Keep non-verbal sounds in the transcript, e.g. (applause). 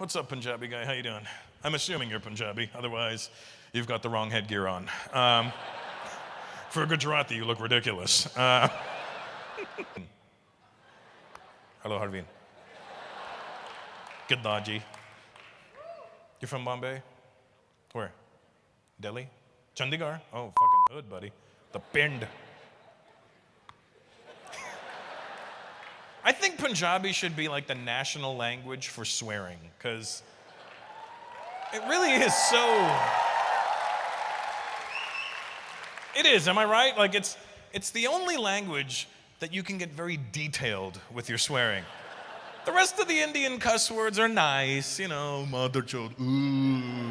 what's up, Punjabi guy? How you doing? I'm assuming you're Punjabi. Otherwise, you've got the wrong headgear on. Um, for a Gujarati, you look ridiculous. Uh, (laughs) Hello, Harveen. Good Gaddaji. You're from Bombay? Where? Delhi? Chandigarh? Oh, fucking hood, buddy. The Pind. I think Punjabi should be like the national language for swearing, because it really is so. It is, am I right? Like it's it's the only language that you can get very detailed with your swearing. The rest of the Indian cuss words are nice, you know, mother child, ooh.